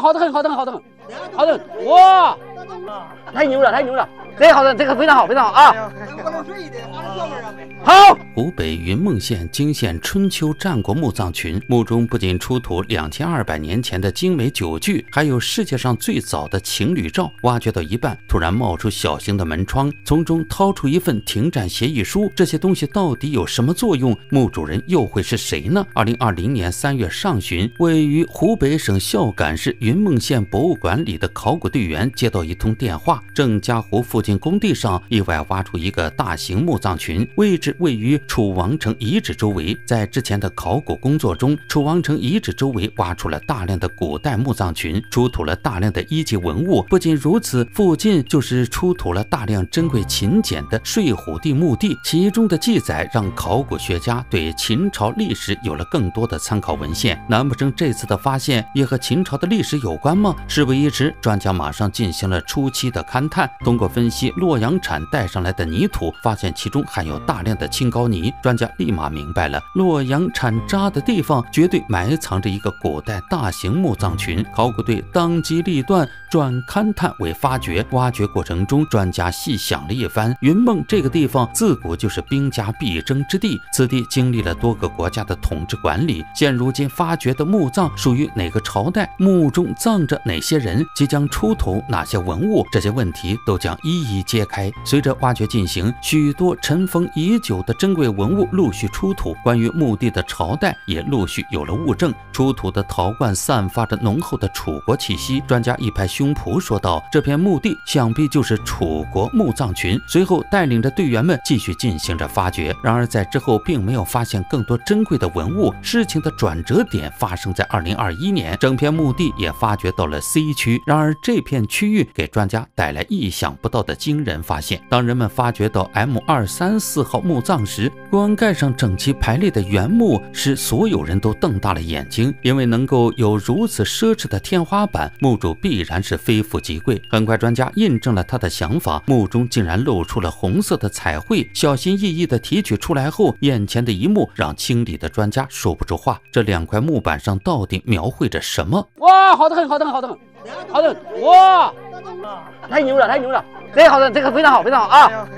好的很，好的很，好的很，好的很，哇，太牛了，太牛了，这个好的，这个非常好，非常好啊！好。湖北云梦县惊现春秋战国墓葬群，墓中不仅出土两千二百年前的精美酒具，还有世界上最早的情侣照。挖掘到一半，突然冒出小型的门窗，从中掏出一份停战协议书。这些东西到底有什么作用？墓主人又会是谁呢？二零二零年三月上旬，位于湖北省孝感市云梦县博物馆里的考古队员接到一通电话，郑家湖附近工地上意外挖出一个大型墓葬群，位置位于。楚王城遗址周围，在之前的考古工作中，楚王城遗址周围挖出了大量的古代墓葬群，出土了大量的一级文物。不仅如此，附近就是出土了大量珍贵秦简的睡虎地墓地，其中的记载让考古学家对秦朝历史有了更多的参考文献。难不成这次的发现也和秦朝的历史有关吗？事不宜迟，专家马上进行了初期的勘探。通过分析洛阳铲带上来的泥土，发现其中含有大量的青高。泥专家立马明白了，洛阳铲渣的地方绝对埋藏着一个古代大型墓葬群。考古队当机立断，转勘探为发掘。挖掘过程中，专家细想了一番，云梦这个地方自古就是兵家必争之地，此地经历了多个国家的统治管理。现如今发掘的墓葬属于哪个朝代？墓中葬着哪些人？即将出土哪些文物？这些问问题都将一一揭开。随着挖掘进行，许多尘封已久的珍贵。文物陆续出土，关于墓地的朝代也陆续有了物证。出土的陶罐散发着浓厚的楚国气息。专家一拍胸脯说道：“这片墓地想必就是楚国墓葬群。”随后带领着队员们继续进行着发掘。然而在之后并没有发现更多珍贵的文物。事情的转折点发生在二零二一年，整片墓地也发掘到了 C 区。然而这片区域给专家带带来意想不到的惊人发现。当人们发掘到 M 二三四号墓葬时，棺盖上整齐排列的原木使所有人都瞪大了眼睛，因为能够有如此奢侈的天花板，墓主必然是非富即贵。很快，专家印证了他的想法，墓中竟然露出了红色的彩绘。小心翼翼地提取出来后，眼前的一幕让清理的专家说不出话。这两块木板上到底描绘着什么？哇，好的很，好的很，好的很，好的，哇，太牛了，太牛了。这好的，这个非常好，非常好啊！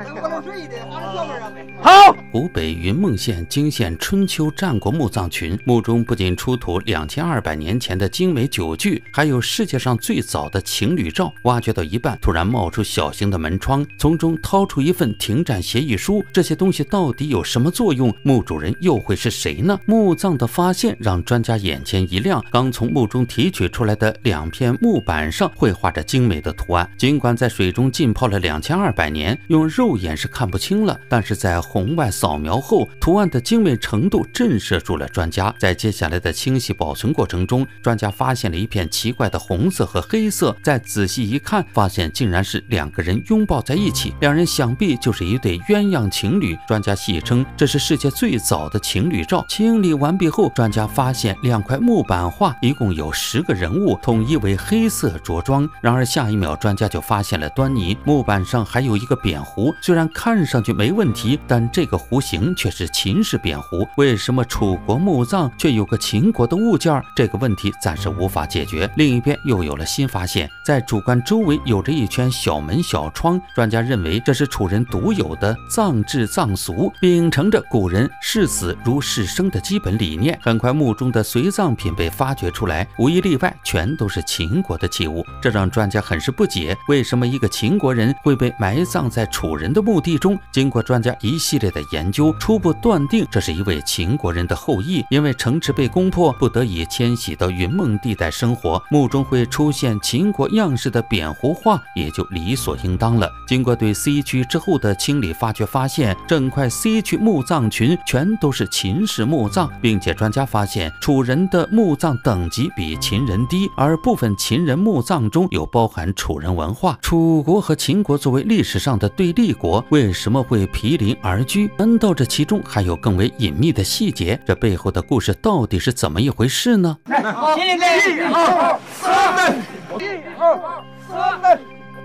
好。湖北云梦县惊现春秋战国墓葬群，墓中不仅出土两千二百年前的精美酒具，还有世界上最早的情侣照。挖掘到一半，突然冒出小型的门窗，从中掏出一份停战协议书。这些东西到底有什么作用？墓主人又会是谁呢？墓葬的发现让专家眼前一亮。刚从墓中提取出来的两片木板上绘画着精美的图案，尽管在水中浸泡。了两千二百年，用肉眼是看不清了，但是在红外扫描后，图案的精美程度震慑住了专家。在接下来的清洗保存过程中，专家发现了一片奇怪的红色和黑色，再仔细一看，发现竟然是两个人拥抱在一起，两人想必就是一对鸳鸯情侣。专家戏称这是世界最早的情侣照。清理完毕后，专家发现两块木板画一共有十个人物，统一为黑色着装。然而下一秒，专家就发现了端倪。木板上还有一个扁壶，虽然看上去没问题，但这个壶形却是秦式扁壶。为什么楚国墓葬却有个秦国的物件？这个问题暂时无法解决。另一边又有了新发现，在主棺周围有着一圈小门小窗，专家认为这是楚人独有的葬制葬俗，秉承着古人视死如视生的基本理念。很快，墓中的随葬品被发掘出来，无一例外，全都是秦国的器物，这让专家很是不解：为什么一个秦国人？会被埋葬在楚人的墓地中。经过专家一系列的研究，初步断定这是一位秦国人的后裔。因为城池被攻破，不得已迁徙到云梦地带生活，墓中会出现秦国样式的扁壶画，也就理所应当了。经过对 C 区之后的清理发掘，发现整块 C 区墓葬群全都是秦式墓葬，并且专家发现楚人的墓葬等级比秦人低，而部分秦人墓葬中有包含楚楚人文化。楚国和秦。国作为历史上的对立国，为什么会毗邻而居？难道这其中还有更为隐秘的细节？这背后的故事到底是怎么一回事呢？一、二、三、一、二、三。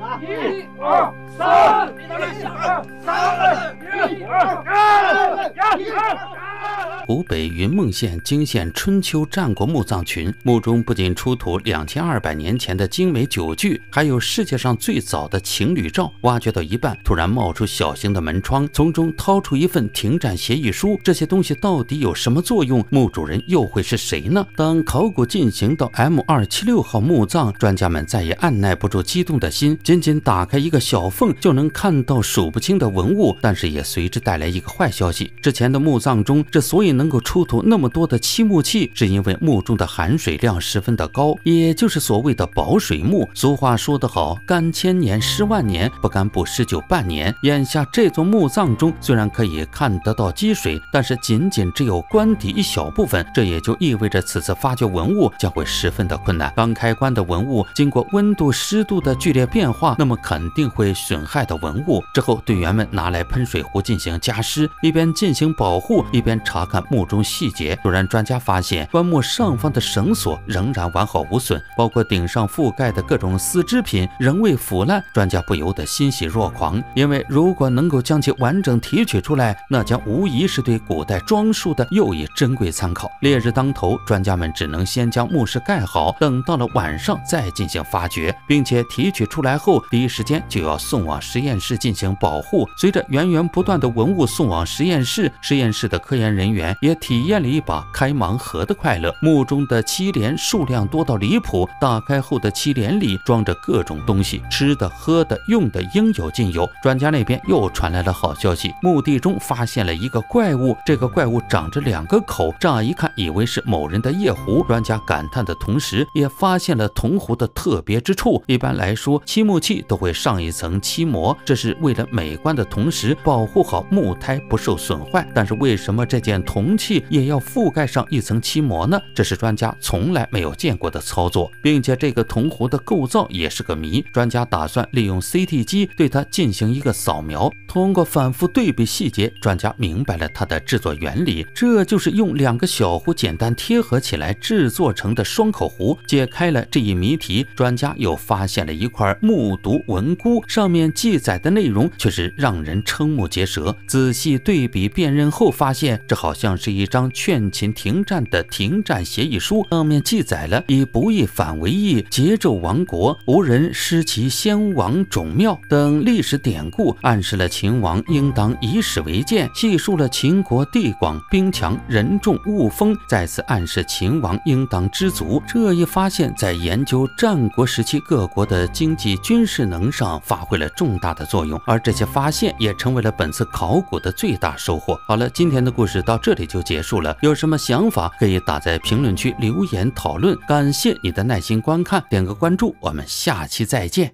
一二三，一二三，一二二。湖北云梦县惊现春秋战国墓葬群，墓中不仅出土两千二百年前的精美酒具，还有世界上最早的情侣照。挖掘到一半，突然冒出小型的门窗，从中掏出一份停战协议书。这些东西到底有什么作用？墓主人又会是谁呢？当考古进行到 M 二七六号墓葬，专家们再也按耐不住激动的心，仅仅打开一个小缝，就能看到数不清的文物。但是也随之带来一个坏消息：之前的墓葬中之所以能够出土那么多的漆木器，是因为墓中的含水量十分的高，也就是所谓的保水墓。俗话说得好，干千年，湿万年，不干不湿就半年。眼下这座墓葬中虽然可以看得到积水，但是仅仅只有棺底一小部分，这也就意味着此次发掘文物将会十分的困难。刚开棺的文物经过温度、湿度的剧烈变化，那么肯定会损害到文物。之后队员们拿来喷水壶进行加湿，一边进行保护，一边查看墓中。细节突然，专家发现棺木上方的绳索仍然完好无损，包括顶上覆盖的各种丝织品仍未腐烂。专家不由得欣喜若狂，因为如果能够将其完整提取出来，那将无疑是对古代装束的又一珍贵参考。烈日当头，专家们只能先将墓室盖好，等到了晚上再进行发掘，并且提取出来后第一时间就要送往实验室进行保护。随着源源不断的文物送往实验室，实验室的科研人员也体。验了一把开盲盒的快乐。墓中的漆帘数量多到离谱，打开后的漆帘里装着各种东西，吃的、喝的、用的，应有尽有。专家那边又传来了好消息，墓地中发现了一个怪物，这个怪物长着两个口，乍一看以为是某人的夜壶。专家感叹的同时，也发现了铜壶的特别之处。一般来说，漆木器都会上一层漆膜，这是为了美观的同时保护好木胎不受损坏。但是为什么这件铜器？也要覆盖上一层漆膜呢？这是专家从来没有见过的操作，并且这个铜壶的构造也是个谜。专家打算利用 CT 机对它进行一个扫描，通过反复对比细节，专家明白了它的制作原理。这就是用两个小壶简单贴合起来制作成的双口壶。解开了这一谜题，专家又发现了一块木牍文箍，上面记载的内容却是让人瞠目结舌。仔细对比辨认后，发现这好像是一张。劝秦停战的停战协议书上面记载了以不义反为义，桀纣亡国，无人失其先王冢庙等历史典故，暗示了秦王应当以史为鉴，细述了秦国地广兵强人众物丰，再次暗示秦王应当知足。这一发现，在研究战国时期各国的经济军事能上发挥了重大的作用，而这些发现也成为了本次考古的最大收获。好了，今天的故事到这里就结束。了，有什么想法可以打在评论区留言讨论。感谢你的耐心观看，点个关注，我们下期再见。